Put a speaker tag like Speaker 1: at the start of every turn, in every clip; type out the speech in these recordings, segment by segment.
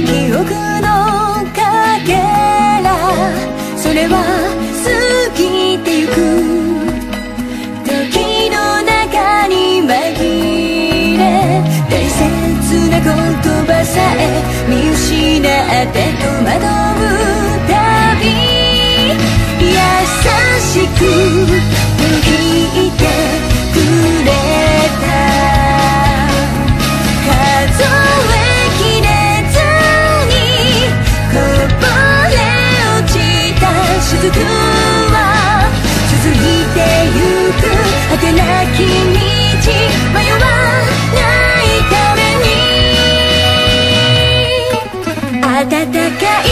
Speaker 1: 記憶続いてゆく果てなき道迷わないために。暖かい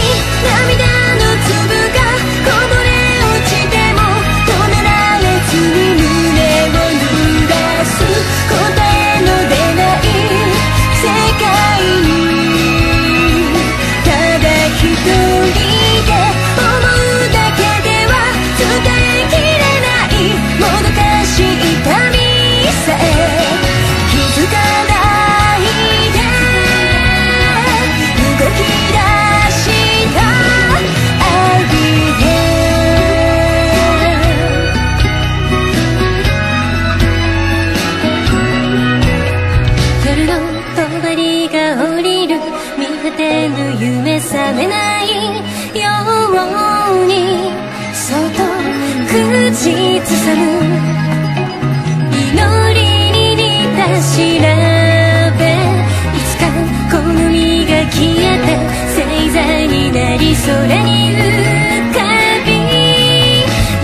Speaker 1: 空に浮かび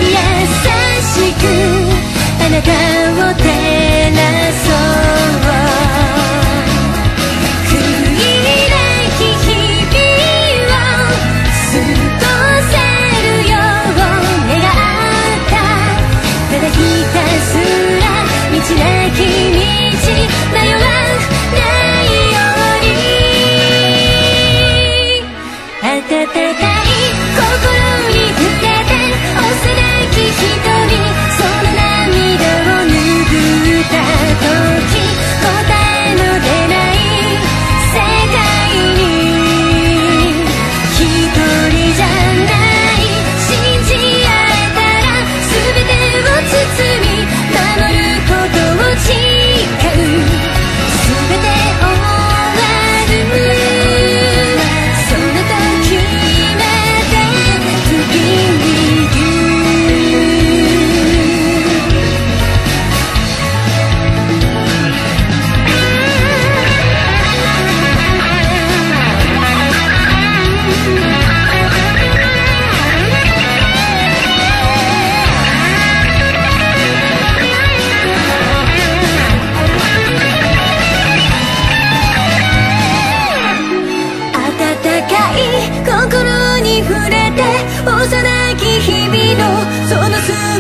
Speaker 1: 優しくあなたを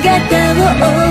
Speaker 1: que.